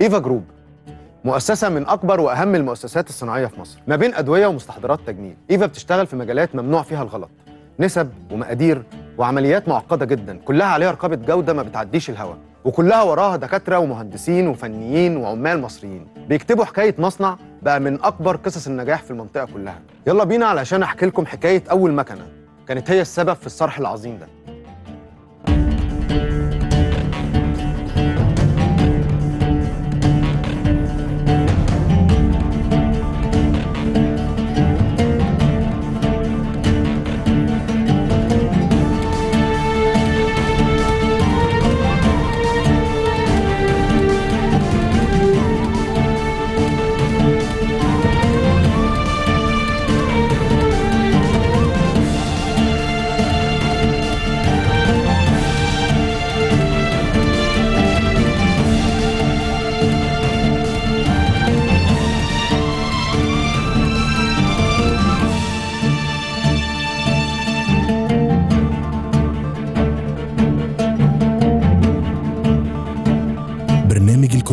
إيفا جروب مؤسسة من أكبر وأهم المؤسسات الصناعية في مصر. ما بين أدوية ومستحضرات تجميل إيفا بتشتغل في مجالات ممنوع فيها الغلط نسب ومقادير وعمليات معقدة جدا كلها عليها رقابة جودة ما بتعديش الهواء وكلها وراها دكاترة ومهندسين وفنيين وعمال مصريين. بيكتبوا حكاية مصنع بقى من أكبر قصص النجاح في المنطقة كلها. يلا بينا علشان أحكي لكم حكاية أول مكنة كانت هي السبب في الصرح العظيم ده.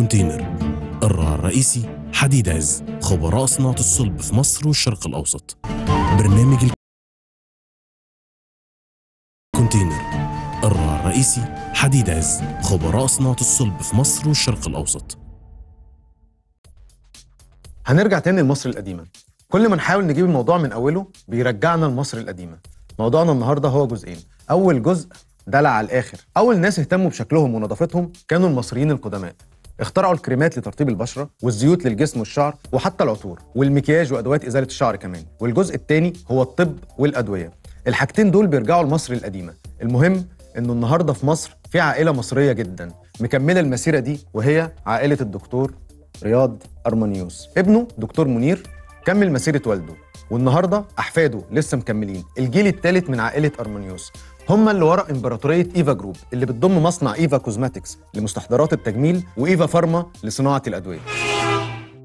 الكونتينر الراعي الرئيسي حديد عز خبراء صناعة الصلب في مصر والشرق الأوسط. برنامج الكونتينر الراعي الرئيسي حديد عز خبراء صناعة الصلب في مصر والشرق الأوسط. هنرجع تاني لمصر القديمة. كل ما نحاول نجيب الموضوع من أوله بيرجعنا لمصر القديمة. موضوعنا النهاردة هو جزئين. أول جزء دلع على الآخر. أول ناس اهتموا بشكلهم ونظافتهم كانوا المصريين القدماء. اخترعوا الكريمات لترطيب البشرة والزيوت للجسم والشعر وحتى العطور والمكياج وأدوات إزالة الشعر كمان. والجزء الثاني هو الطب والأدوية. الحاجتين دول بيرجعوا لمصر القديمة. المهم إنه النهاردة في مصر في عائلة مصرية جدا. مكملة المسيرة دي وهي عائلة الدكتور رياض أرمانيوس ابنه دكتور منير كمل مسيرة والده. والنهاردة أحفاده لسه مكملين. الجيل الثالث من عائلة أرمانيوس هم اللي ورا إمبراطورية إيفا جروب اللي بتضم مصنع إيفا كوزماتكس لمستحضرات التجميل وإيفا فارما لصناعة الأدوية.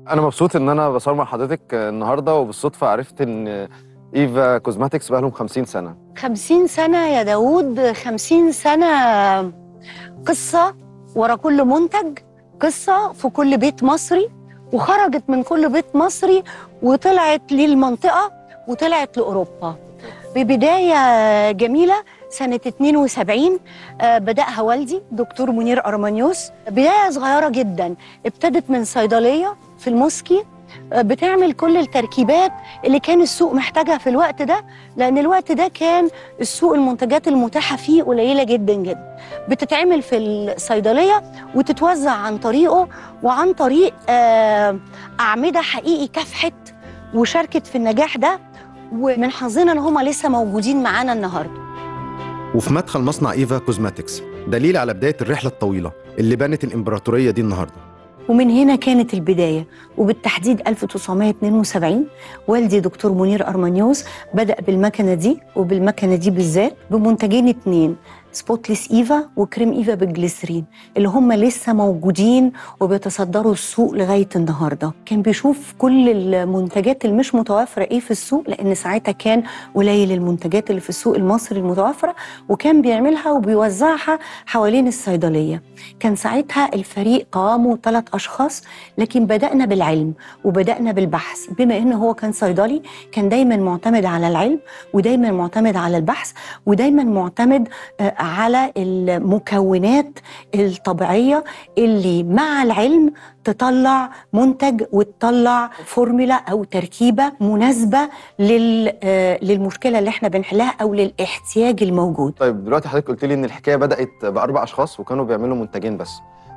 أنا مبسوط إن أنا بصور مع حضرتك النهارده وبالصدفة عرفت إن إيفا كوزماتكس بقى لهم 50 سنة. خمسين سنة يا داوود خمسين سنة قصة ورا كل منتج قصة في كل بيت مصري وخرجت من كل بيت مصري وطلعت للمنطقة وطلعت لأوروبا. ببداية جميلة سنة 72 آه، بدأها والدي دكتور منير أرمانيوس بداية صغيرة جدا ابتدت من صيدلية في الموسكي آه، بتعمل كل التركيبات اللي كان السوق محتاجها في الوقت ده لأن الوقت ده كان السوق المنتجات المتاحة فيه قليلة جدا جدا. بتتعمل في الصيدلية وتتوزع عن طريقه وعن طريق آه، أعمدة حقيقية كافحت وشاركت في النجاح ده. ومن حظنا ان هم لسه موجودين معانا النهارده. وفي مدخل مصنع إيفا كوزماتكس دليل على بداية الرحلة الطويلة اللي بنت الإمبراطورية دي النهارده. ومن هنا كانت البداية وبالتحديد 1972 والدي دكتور منير أرمانيوس بدأ بالمكنة دي وبالمكنة دي بالذات بمنتجين اتنين سبوتليس ايفا وكريم ايفا بالجليسرين اللي هم لسه موجودين وبيتصدروا السوق لغاية النهارده. كان بيشوف كل المنتجات اللي مش متوفره إيه في السوق لأن ساعتها كان قليل المنتجات اللي في السوق المصري المتوفره وكان بيعملها وبيوزعها حوالين الصيدلية. كان ساعتها الفريق قوامه ثلاث أشخاص لكن بدأنا بالعلم وبدأنا بالبحث. بما إنه هو كان صيدلي كان دايما معتمد على العلم ودايما معتمد على البحث ودايما معتمد آه، على المكونات الطبيعية اللي مع العلم تطلع منتج وتطلع فورمولا أو تركيبة مناسبة لل آه، للمشكلة اللي إحنا بنحلها أو للاحتياج الموجود طيب دلوقتي حضرتك قلت لي إن الحكاية بدأت بأربع أشخاص وكانوا بيعملوا منتجين بس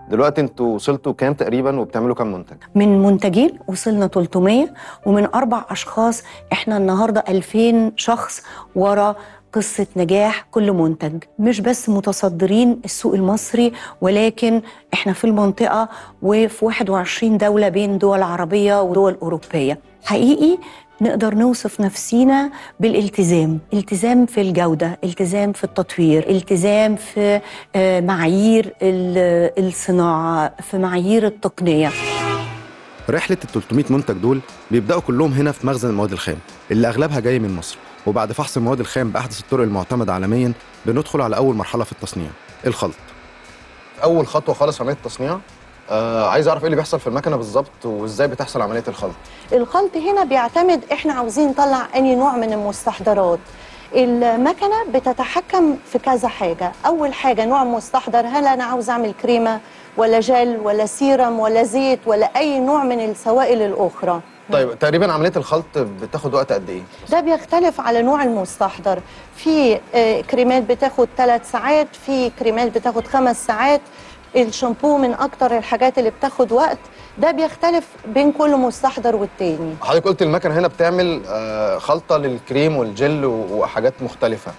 دلوقتي أنتوا وصلتوا كام تقريبا وبتعملوا كام منتج؟ من منتجين وصلنا 300 ومن أربع أشخاص إحنا النهارده 2000 شخص ورا قصة نجاح كل منتج. مش بس متصدرين السوق المصري ولكن إحنا في المنطقة وفي 21 دولة بين دول عربية ودول أوروبية. حقيقي نقدر نوصف نفسينا بالالتزام. التزام في الجودة التزام في التطوير التزام في آه، معايير ال- الصناعة في معايير التقنية. رحلة ال 300 منتج دول بيبدأوا كلهم هنا في مخزن المواد الخام اللي أغلبها جاي من مصر. وبعد فحص المواد الخام بأحدث الطرق المعتمدة عالميا بندخل على أول مرحلة في التصنيع الخلط. أول خطوة خالص عملية التصنيع آه عايز أعرف إيه اللي بيحصل في المكنة بالظبط وإزاي بتحصل عملية الخلط؟ الخلط هنا بيعتمد إحنا عاوزين نطلع اني نوع من المستحضرات. المكنة بتتحكم في كذا حاجة. أول حاجة نوع مستحضر هل أنا عاوز أعمل كريمة ولا جل ولا سيرم ولا زيت ولا أي نوع من السوائل الأخرى. طيب تقريبا عملية الخلط بتاخد وقت قد إيه؟ ده بيختلف على نوع المستحضر. في آه، كريمات بتاخد ثلاث ساعات في كريمات بتاخد خمس ساعات. الشامبو من أكتر الحاجات اللي بتاخد وقت. ده بيختلف بين كل مستحضر والتاني. حضرتك قلت المكنة هنا بتعمل آه خلطة للكريم والجل وحاجات مختلفة.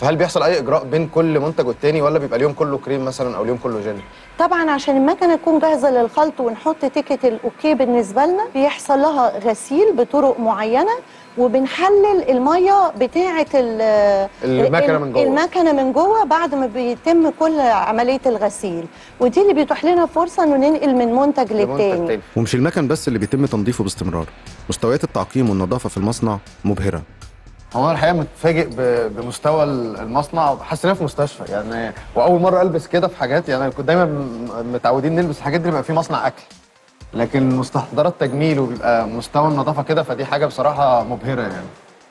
فهل بيحصل أي إجراء بين كل منتج والتاني ولا بيبقى اليوم كله كريم مثلا أو اليوم كله جل؟ طبعا عشان المكنه تكون جاهزه للخلط ونحط ticket ال OK بالنسبة لنا بيحصل لها غسيل بطرق معينة وبنحلل المية بتاعة ال- المكنة ال- من جوه. المكنه من جوه بعد ما بيتم كل عملية الغسيل. ودي اللي بيتيح لنا فرصة إنه ننقل من منتج للتاني. ومش المكن بس اللي بيتم تنظيفه باستمرار. مستويات التعقيم والنظافة في المصنع مبهرة. هو أنا الحقيقة متفاجئ بمستوى المصنع حاسس إن في مستشفى يعني وأول مرة ألبس كده في حاجات يعني أنا كنت دايما متعودين نلبس الحاجات دي بيبقى في مصنع أكل لكن مستحضرات تجميل وبيبقى مستوى النظافة كده فدي حاجة بصراحة مبهرة يعني.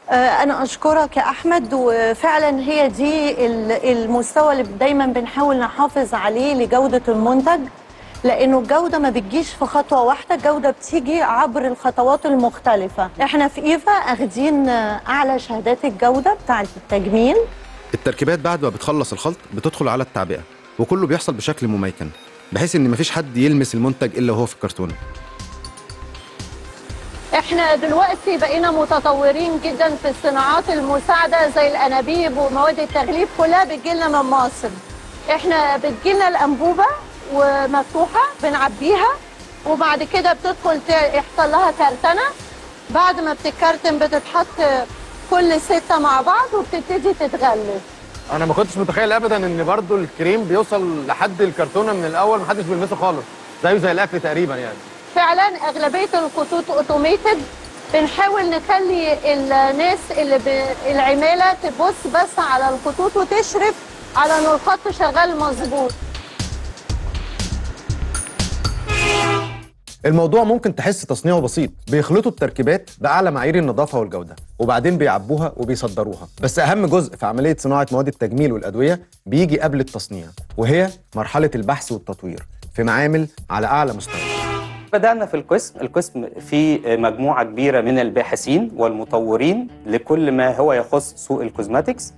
آه، أنا أشكرك يا أحمد وفعلا هي دي ال- المستوى اللي دايما بنحاول نحافظ عليه لجودة المنتج. لأنه الجودة ما بتجيش في خطوة واحدة الجودة بتيجي عبر الخطوات المختلفة. إحنا في إيفا أخدين آه، أعلى شهادات الجودة بتاعة التجميل. التركيبات بعد ما بتخلص الخلط بتدخل على التعبئة وكله بيحصل بشكل مميكن بحيث إن مفيش حد يلمس المنتج إلا وهو في الكرتونه إحنا دلوقتي بقينا متطورين جدا في الصناعات المساعدة زي الأنابيب ومواد التغليف كلها بتجيلنا من مصر. إحنا بتجيلنا الأنبوبة ومفتوحة بنعبيها. وبعد كده بتدخل يحصل لها كرتنة بعد ما بتتكرتن بتتحط كل ستة مع بعض وبتبتدي تتغلف أنا ما كنتش متخيل ابدا إن برضو الكريم بيوصل لحد الكرتونة من الأول محدش بيلمسه خالص. زيه زي الأكل تقريبا يعني. فعلا أغلبية الخطوط اوتوميتد بنحاول نخلي الناس اللي ب... العمالة تبص بس على الخطوط وتشرف على إن الخط شغال مظبوط. الموضوع ممكن تحس تصنيعه بسيط. بيخلطوا التركيبات بأعلى معايير النظافة والجودة وبعدين بيعبوها وبيصدروها. بس أهم جزء في عملية صناعة مواد التجميل والأدوية بيجي قبل التصنيع وهي مرحلة البحث والتطوير في معامل على أعلى مستوى. بدأنا في القسم القسم فيه مجموعة كبيرة من الباحثين والمطورين لكل ما هو يخص سوق ال cosmetics.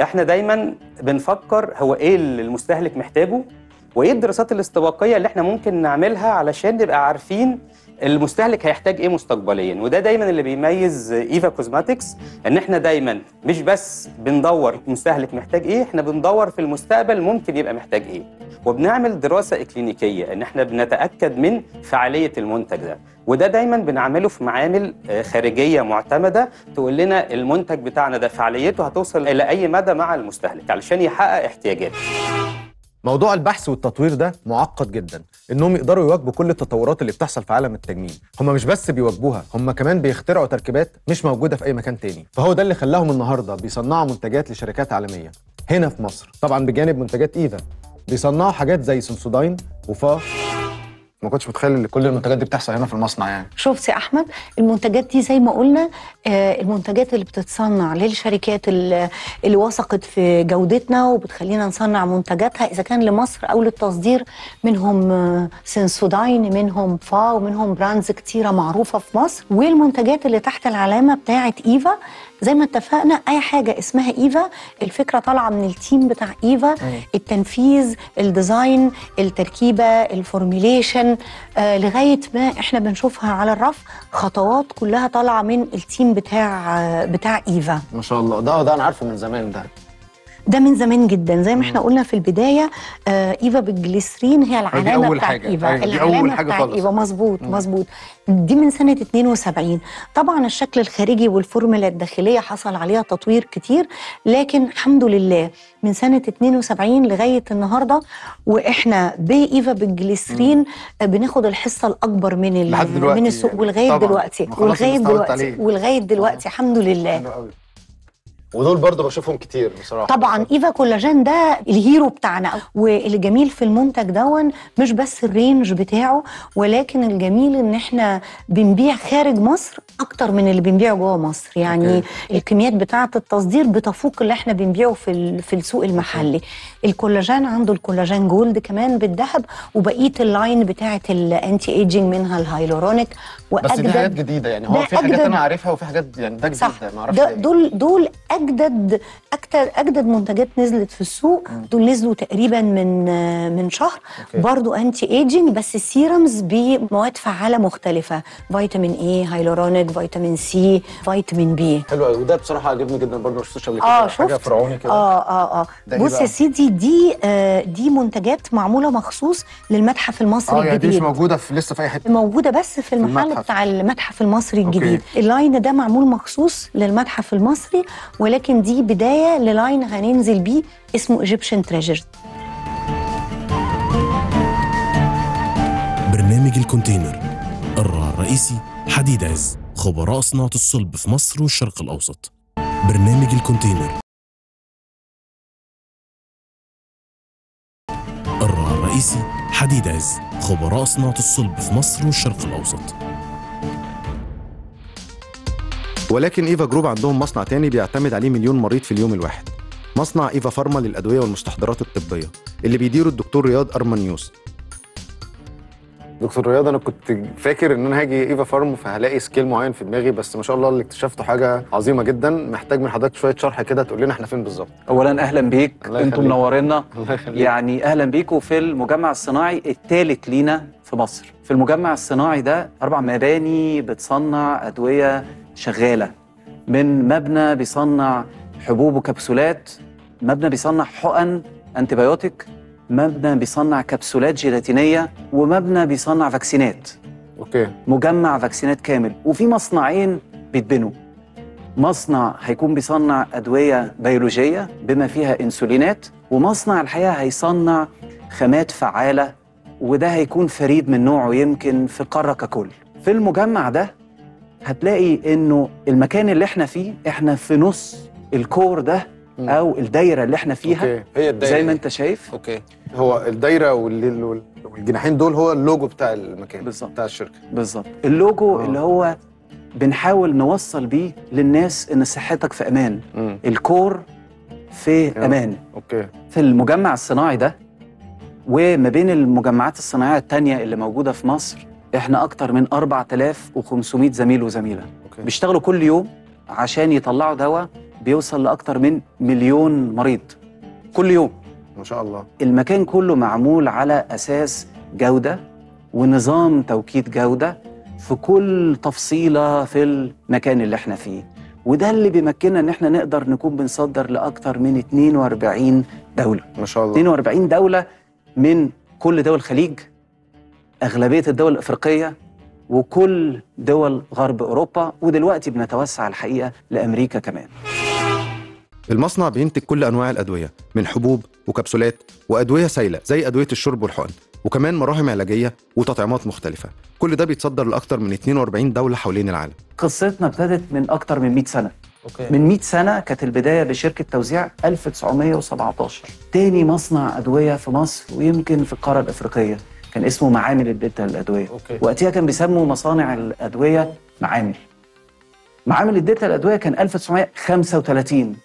إحنا دايما بنفكر هو إيه اللي المستهلك محتاجه وايه الدراسات الاستباقية اللي إحنا ممكن نعملها علشان نبقى عارفين المستهلك هيحتاج إيه مستقبليا. وده دايما اللي بيميز إيفا كوزماتكس إن إحنا دايما مش بس بندور المستهلك محتاج إيه إحنا بندور في المستقبل ممكن يبقى محتاج إيه. وبنعمل دراسة إكلينيكية إن إحنا بنتأكد من فعالية المنتج ده. وده دايما بنعمله في معامل خارجية معتمدة تقول لنا المنتج بتاعنا ده فعاليته هتوصل إلى أي مدى مع المستهلك علشان يحقق احتياجاته. موضوع البحث والتطوير ده معقد جدا. إنهم يقدروا يواكبوا كل التطورات اللي بتحصل في عالم التجميل. هم مش بس بيواكبوها هم كمان بيخترعوا تركيبات مش موجودة في أي مكان تاني. فهو ده اللي خلاهم النهارده بيصنعوا منتجات لشركات عالمية. هنا في مصر طبعا بجانب منتجات إيفا بيصنعوا حاجات زي سنسوداين وفا ما كنتش متخيل إن كل المنتجات دي بتحصل هنا في المصنع يعني. شفت يا أحمد المنتجات دي زي ما قلنا آه، المنتجات اللي بتتصنع للشركات اللي وثقت في جودتنا وبتخلينا نصنع منتجاتها إذا كان لمصر أو للتصدير منهم آه، سنسوداين منهم فا ومنهم brands كتيرة معروفة في مصر. والمنتجات اللي تحت العلامة بتاعة إيفا زي ما اتفقنا أي حاجة اسمها إيفا الفكرة طالعة من ال team بتاع إيفا التنفيذ ال design التركيبة ال formulation آه لغاية ما إحنا بنشوفها على الرف خطوات كلها طالعة من ال team بتاع آه بتاع إيفا. ما شاء الله. ده ده أنا عارفه من زمان ده. ده من زمان جدا. زي ما إحنا قلنا في البداية آه إيفا بالجليسرين هي العلامة أول بتاعت حاجة. إيفا. أيوة، دي العلامة أول حاجة بتاعت خالص. إيفا. مظبوط مظبوط. دي من سنة 72 طبعا الشكل الخارجي والفورمولا الداخلية حصل عليها تطوير كتير لكن الحمد لله من سنة 72 لغاية النهارده وإحنا بإيفا بالجليسرين آه، بناخد الحصة الأكبر من من السوق يعني. ولغاية. دلوقتي ولغاية دلوقتي. ولغاية دلوقتي الحمد لله. حلو قوي. ودول برضه بشوفهم كتير بصراحة. طبعا إيفا كولاجين ده ال hero بتاعنا. والجميل في المنتج دوت مش بس ال range بتاعه ولكن الجميل إن إحنا بنبيع خارج مصر أكتر من اللي بنبيعه جوه مصر. يعني okay. الكميات بتاعة التصدير بتفوق اللي إحنا بنبيعه في في السوق المحلي. الكولاجين عنده الكولاجين gold كمان بالذهب وبقية ال line بتاعة ال anti-aging منها الهايلورونيك بس دي حاجات أجدد جديدة يعني. هو في حاجات. أنا عارفها وفي حاجات يعني ده جديد ما أعرفش. دول دول أجدد أكتر أجدد منتجات نزلت في السوق دول نزلوا تقريبا من آه، من شهر. okay. برضو anti-aging بس ال serums بمواد فعالة مختلفة. فيتامين E hyaluronic فيتامين C فيتامين B حلو قوي وده بصراحة عجبني جدا برضه ما شفتوش قبل كده. آه حاجة فرعوني كده. آه آه آه. إيه بص؟ يا سيدي دي آه دي منتجات معمولة مخصوص للمتحف المصري آه يعني دي مش الجديد. موجودة في لسه في أي حتة؟ موجودة بس في المحل المتحف. بتاع المتحف المصري okay. الجديد. ال line ده معمول مخصوص للمتحف المصري ولكن دي بداية لل line هننزل بيه اسمه Egyptian Treasure برنامج الكونتينر. الراعي الرئيسي حديد عز خبراء صناعة الصلب في مصر والشرق الأوسط. برنامج الكونتينر. الرئيسي حديد عز خبراء صناعة الصلب في مصر والشرق الأوسط. ولكن إيفا group عندهم مصنع تاني بيعتمد عليه مليون مريض في اليوم الواحد. مصنع إيفا فارما للأدوية والمستحضرات الطبية اللي بيديره الدكتور رياض ارمانيوس دكتور رياض أنا كنت فاكر إن أنا هاجي إيفا فارما هلاقي scale معين في دماغي بس ما شاء الله اللي اكتشفته حاجة عظيمة جدا. محتاج من حضرتك شوية شرح كده تقول لنا إحنا فين بالظبط. اولا أهلا بيك أنتم. منورينا الله يخليك. يعني أهلا بيكم في المجمع الصناعي الثالث لينا في مصر. في المجمع الصناعي ده أربع مباني بتصنع أدوية شغالة. من مبنى بيصنع حبوب وكبسولات مبنى بيصنع حقن antibiotic مبنى بيصنع كبسولات جيلاتينية ومبنى بيصنع فاكسينات. okay. مجمع فاكسينات كامل. وفي مصنعين بيتبنوا. مصنع هيكون بيصنع أدوية بيولوجية بما فيها إنسولينات ومصنع الحقيقة هيصنع خامات فعالة وده هيكون فريد من نوعه يمكن في القارة ككل. في المجمع ده هتلاقي إنه المكان اللي إحنا فيه إحنا في نص ال core ده مم. أو الدايرة اللي إحنا فيها. okay. هي الدايرة زي ما أنت شايف. okay. هو الدايرة وال- وال- والجناحين دول هو اللوجو بتاع المكان بالظبط. بتاع الشركة. بالظبط. اللوجو آه. اللي هو بنحاول نوصل بيه للناس إن صحتك في أمان. امم ال core في آه. أمان. okay. في المجمع الصناعي ده وما بين المجمعات الصناعية التانية اللي موجودة في مصر إحنا أكتر من 4500 زميل وزميلة. okay. بيشتغلوا كل يوم عشان يطلعوا دواء بيوصل لأكتر من مليون مريض. كل يوم. ما شاء الله. المكان كله معمول على أساس جودة ونظام توكيد جودة في كل تفصيلة في المكان اللي إحنا فيه. وده اللي بيمكننا إن إحنا نقدر نكون بنصدر لاكثر من 42 دولة. ما شاء الله. 42 دولة من كل دول الخليج. أغلبية الدول الأفريقية وكل دول غرب أوروبا ودلوقتي بنتوسع الحقيقة لأمريكا كمان. المصنع بينتج كل أنواع الأدوية من حبوب وكبسولات وأدوية سائله زي أدوية الشرب والحقن وكمان مراهم علاجية وتطعيمات مختلفة. كل ده بيتصدر لاكثر من 42 دولة حوالين العالم. قصتنا ابتدت من أكتر من 100 سنة. okay. من 100 سنة كانت البداية بشركة توزيع 1917 تاني مصنع أدوية في مصر ويمكن في القارة الأفريقية. كان اسمه معامل الدلتا للأدوية okay. وقتها كان بيسموا مصانع الأدوية معامل. معامل الدلتا للأدوية كان 1935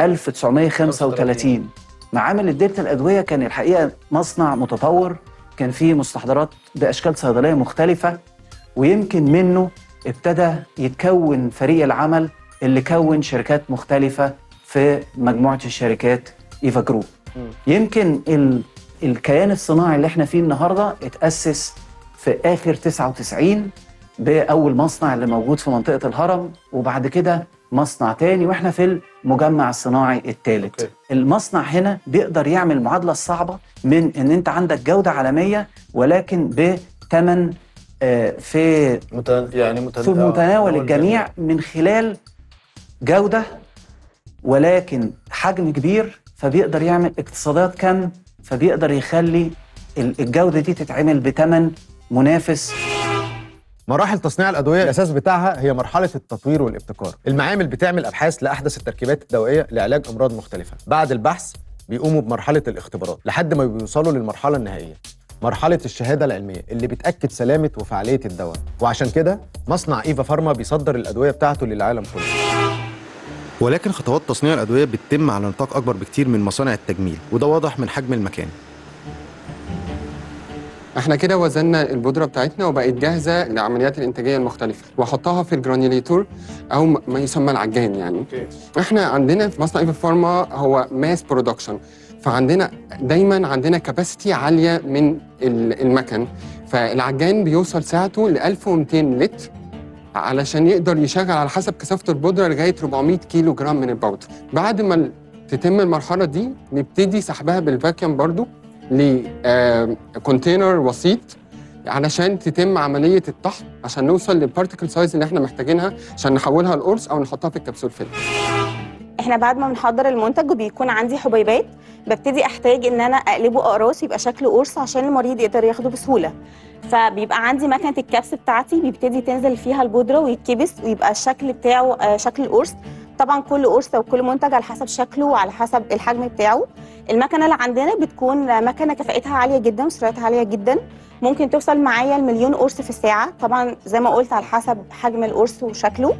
1935 معامل الدلتا للأدوية كان الحقيقة مصنع متطور كان فيه مستحضرات بأشكال صيدلية مختلفة ويمكن منه ابتدى يتكون فريق العمل اللي كون شركات مختلفة في مجموعة الشركات إيفا جروب. يمكن ال... الكيان الصناعي اللي إحنا فيه النهاردة اتأسس في آخر 99 بأول مصنع اللي موجود في منطقة الهرم وبعد كده مصنع تاني وإحنا في المجمع الصناعي الثالث. المصنع هنا بيقدر يعمل المعادلة الصعبة من إن أنت عندك جودة عالمية ولكن بثمن آه، في مت... يعني مت... في متناول الجميع من خلال جودة ولكن حجم كبير فبيقدر يعمل اقتصادات كم؟ فبيقدر يخلي ال- الجودة دي تتعمل بثمن منافس. مراحل تصنيع الأدوية الأساس بتاعها هي مرحلة التطوير والابتكار. المعامل بتعمل أبحاث لأحدث التركيبات الدوائية لعلاج أمراض مختلفة. بعد البحث بيقوموا بمرحلة الاختبارات لحد ما بيوصلوا للمرحلة النهائية. مرحلة الشهادة العلمية اللي بتأكد سلامة وفعالية الدواء. وعشان كده مصنع إيفا فارما بيصدر الأدوية بتاعته للعالم كله. ولكن خطوات تصنيع الأدوية بتتم على نطاق أكبر بكتير من مصانع التجميل وده واضح من حجم المكان. إحنا كده وزننا البودرة بتاعتنا وبقت جاهزة للعمليات الإنتاجية المختلفة. واحطها في ال granulator أو ما يسمى العجان يعني. إحنا عندنا في مصنع ايفا فارما هو mass production فعندنا دايما عندنا capacity عالية من ال- المكن. فالعجان بيوصل ساعته ل 1200 لتر. علشان يقدر يشغل على حسب كثافة البودرة لغاية 400 كيلو جرام من البودرة. بعد ما تتم المرحلة دي نبتدي سحبها بال vacuum برضو ل container وسيط علشان تتم عملية الطحن عشان نوصل لل particle size اللي إحنا محتاجينها عشان نحولها لقرص أو نحطها في الكبسول فيلم. إحنا بعد ما بنحضر المنتج وبيكون عندي حبيبات ببتدي أحتاج إن أنا أقلبه اقراص يبقى شكله قرص عشان المريض يقدر ياخده بسهولة. فبيبقى عندي مكنة الكبس بتاعتي بيبتدي تنزل فيها البودرة ويتكبس ويبقى الشكل بتاعه آه، شكل القرص. طبعا كل قرص أو كل منتج على حسب شكله وعلى حسب الحجم بتاعه. المكنة اللي عندنا بتكون مكنة كفاءتها عالية جدا وسرعتها عالية جدا. ممكن توصل معايا المليون قرص في الساعة. طبعا زي ما قلت على حسب حجم القرص وشكله.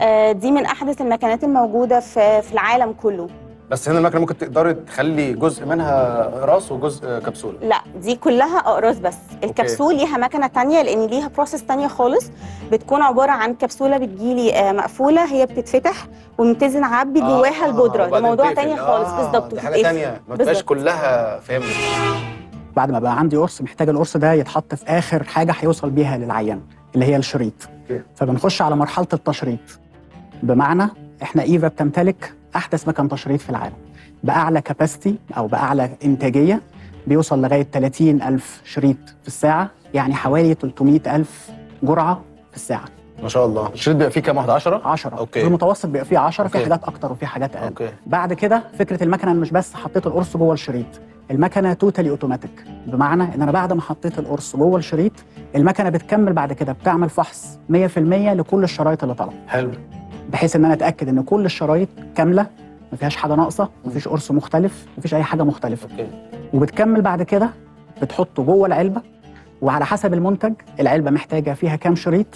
آه، دي من أحدث المكنات الموجودة في العالم كله. بس هنا المكنه ممكن تقدري تخلي جزء منها راس وجزء كبسولة. لا دي كلها أقراص بس. الكبسول ليها مكنه تانية لأن ليها بروسيس تانية خالص. بتكون عبارة عن كبسولة بتجيلي آه، مقفولة هي بتتفتح وبنبتدي نعبي جواها البودرة. ده موضوع تاني خالص. بالظبط. دي حاجة. تانية. ما تبقاش بالظبط. كلها فهمت. بعد ما بقى عندي قرص محتاج القرص ده يتحط في آخر حاجة هيوصل بيها للعيان اللي هي الشريط. okay. فبنخش على مرحلة التشريط. بمعنى إحنا إيفا بتمتلك أحدث مكن تشريط في العالم. بأعلى capacity أو بأعلى إنتاجية بيوصل لغاية 30 ألف شريط في الساعة يعني حوالي 300 ألف جرعة في الساعة. ما شاء الله. الشريط بيبقى فيه كام واحدة 10 10 okay. في المتوسط بيبقى فيه 10 في okay. حاجات أكتر وفي حاجات أقل. okay. بعد كده فكرة المكنة إن مش بس حطيت القرص جوه الشريط. المكنة totally automatic بمعنى إن أنا بعد ما حطيت القرص جوه الشريط المكنة بتكمل بعد كده بتعمل فحص 100% لكل الشرايط اللي طالعة. حلو. بحيث إن أنا أتأكد إن كل الشرايط كاملة ما فيهاش حاجة ناقصة ما فيش قرص مختلف ما فيش أي حاجة مختلفة. okay. وبتكمل بعد كده بتحطه جوه العلبة وعلى حسب المنتج العلبة محتاجة فيها كام شريط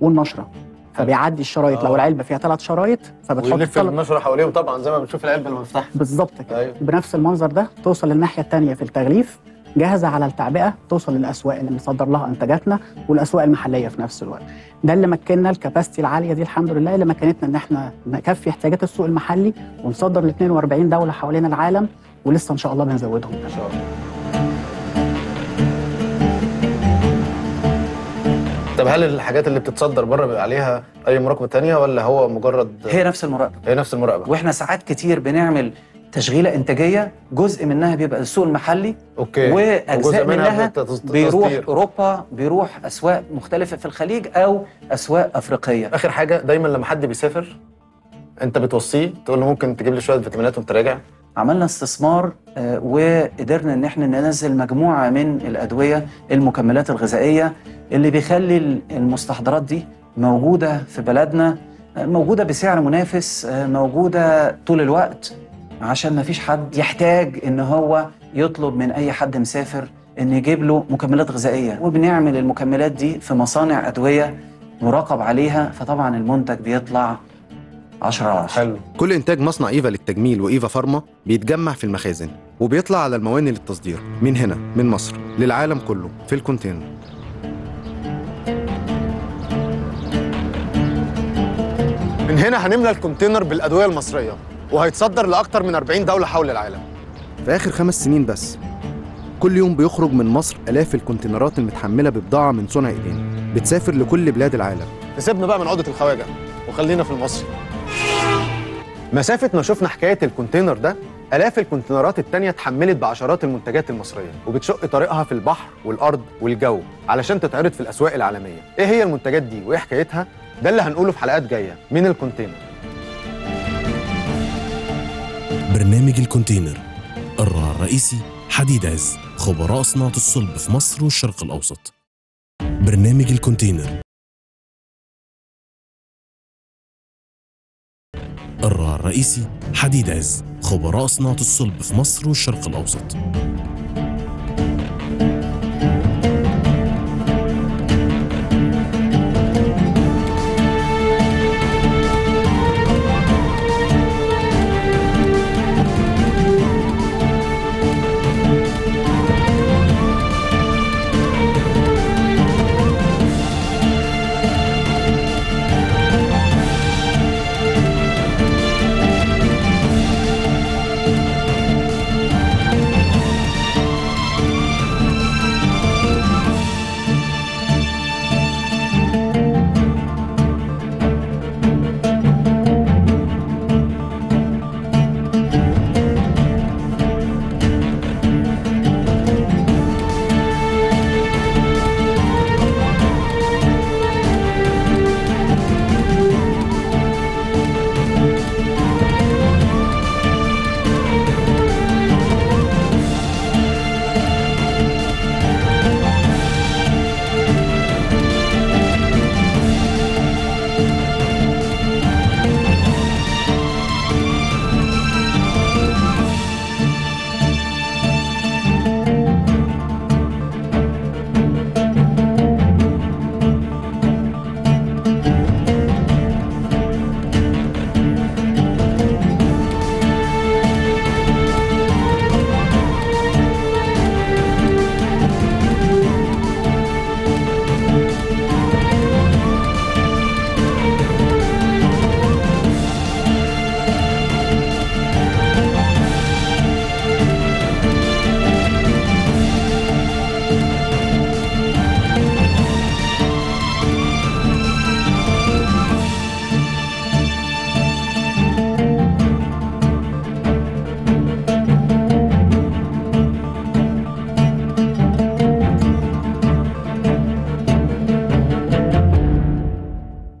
والنشرة. فبيعدي الشرايط لو آه. العلبة فيها ثلاث شرايط فبتحط ويلف النشرة حواليهم طبعا زي ما بنشوف العلبة بنفتحها بالظبط كده. أيوه. بنفس المنظر ده توصل للناحية الثانية في التغليف. جاهزة على التعبئة توصل للأسواق اللي بنصدر لها إنتاجاتنا والأسواق المحلية في نفس الوقت. ده اللي مكننا الكباستي العالية دي الحمد لله اللي مكنتنا إن إحنا نكفي احتياجات السوق المحلي ونصدر ل 42 دولة حوالين العالم ولسه إن شاء الله بنزودهم. ما شاء الله. طب هل الحاجات اللي بتتصدر بره بيبقى عليها أي مراقبة تانية ولا هو مجرد هي نفس المراقبة. هي نفس المراقبة؟ وإحنا ساعات كتير بنعمل تشغيلة إنتاجية جزء منها بيبقى السوق المحلي أوكي. وأجزاء منها بتص- بيروح. أوروبا بيروح أسواق مختلفة في الخليج أو أسواق أفريقية. آخر حاجة دايما لما حد بيسافر أنت بتوصيه تقول له ممكن تجيب لي شوية فيتامينات وأنت راجع؟ عملنا استثمار آه، وقدرنا إن إحنا ننزل مجموعة من الأدوية المكملات الغذائية اللي بيخلي المستحضرات دي موجودة في بلدنا آه، موجودة بسعر منافس آه، موجودة طول الوقت. عشان ما فيش حد يحتاج إن هو يطلب من أي حد مسافر إن يجيب له مكملات غذائية. وبنعمل المكملات دي في مصانع أدوية مراقب عليها فطبعا المنتج بيطلع 10 على 10 حلو. كل إنتاج مصنع إيفا للتجميل وإيفا فارما بيتجمع في المخازن وبيطلع على المواني للتصدير من هنا من مصر للعالم كله في ال container. من هنا هنملى ال container بالأدوية المصرية. وهيتصدر لاكثر من 40 دولة حول العالم. في آخر خمس سنين بس كل يوم بيخرج من مصر آلاف ال containerات المتحملة ببضاعة من صنع ايدينا بتسافر لكل بلاد العالم. نسيبنا بقى من عقدة الخواجة وخلينا في المصري. مسافة ما شفنا حكاية ال container ده آلاف ال containerات التانية اتحملت بعشرات المنتجات المصرية وبتشق طريقها في البحر والأرض والجو علشان تتعرض في الأسواق العالمية. إيه هي المنتجات دي وإيه حكايتها؟ ده اللي هنقوله في حلقات جاية. من الكونتينر؟ برنامج الكونتينر. الراعي الرئيسي حديد عز خبراء صناعة الصلب في مصر والشرق الأوسط. برنامج الكونتينر. الراعي الرئيسي حديد عز خبراء صناعة الصلب في مصر والشرق الأوسط.